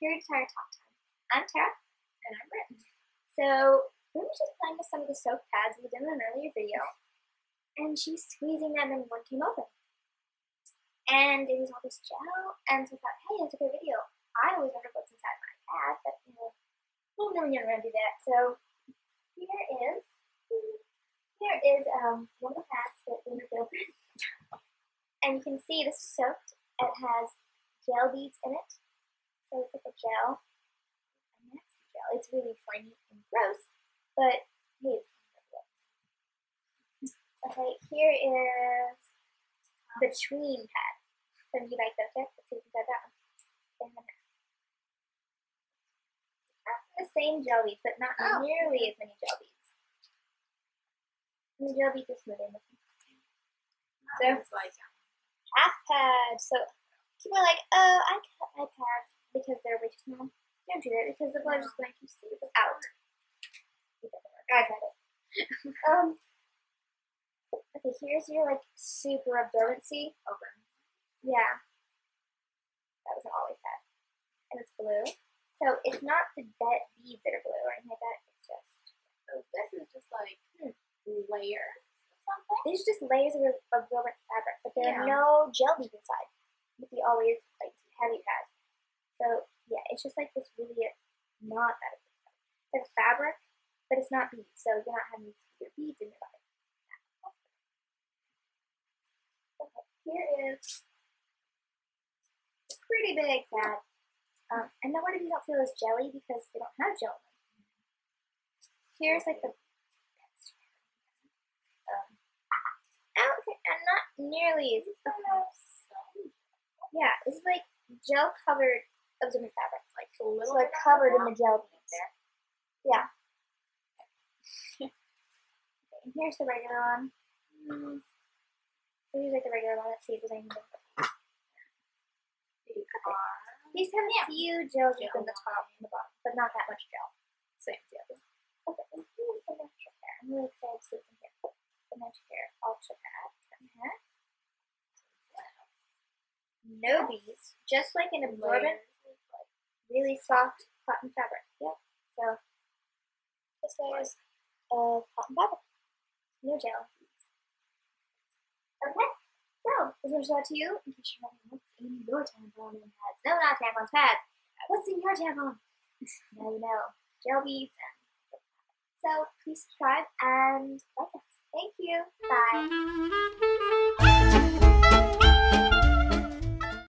I'm Tara. And I'm Brittany. So we were just playing with some of the soap pads we did in an earlier video, and she was squeezing them and one came open. And it was all this gel, and so I thought, hey, that's a good video. I always wonder what's inside my pad, but you know, we'll never gonna do that. So here is here is um one of the pads that we open. and you can see this is soaked. It has gel beads in it. So it's like a gel gel. It's really slimy and gross, but hey, Okay, here is the tween pad from You Like Let's see if you got that one. The same gel beads, but not oh. nearly as many gel beads. And the gel beads are smoothing. So, half pad. So, people are like, oh, I cut my pad because they're way too small. Don't do that because the blood is going to seep out. I tried it. um, okay, here's your like super absorbency. Open. Yeah. That was always that. And it's blue. So it's not the dead beads that are blue or anything like that. It's just. So this is just like hmm, layers or something? These are just layers of absorbent fabric, but there are no gel beads inside. With the always like heavy pads. So yeah, it's just like this really not that it's like fabric, but it's not beads, so you're not having your beads in your body. Okay, here is a pretty big pad. Um, and no wonder you don't feel as jelly because they don't have gel. Here's like the um, oh, okay, and not nearly yeah, it's like gel covered absorbent fabric. Like a little So covered in the gel beads. there. Yeah. okay, and here's the regular one. Mm. Here's like the regular one. Let's see if there's anything different. These are These have a few gel beads in the top and the bottom, but not that much gel. same together. Okay, and here's the Natracare. I'm really excited to see what's in here. The Natracare ultra pad. In. No beads, just like an absorbent, really soft cotton fabric. Yep. So this is uh, cotton fabric. No gel. Okay. So this was out to you in case you're wondering what's in your tampon and pads. No, not tampon pads. What's in your tampon? now you know. Gel beads and so please subscribe and like us. Thank you. Bye.